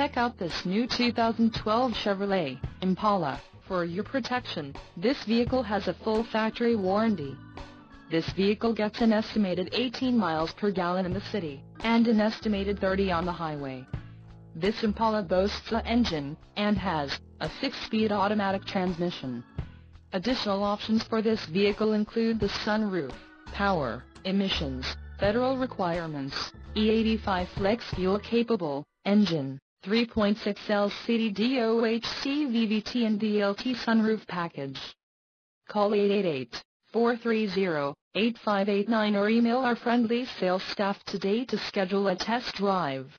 Check out this new 2012 Chevrolet Impala. For your protection, this vehicle has a full factory warranty. This vehicle gets an estimated 18 miles per gallon in the city, and an estimated 30 on the highway. This Impala boasts a engine, and has, a 6-speed automatic transmission. Additional options for this vehicle include the sunroof, power, emissions, federal requirements, E85 flex fuel capable, engine, 3.6 LCD DOHC VVT and DLT sunroof package. Call 888-430-8589 or email our friendly sales staff today to schedule a test drive.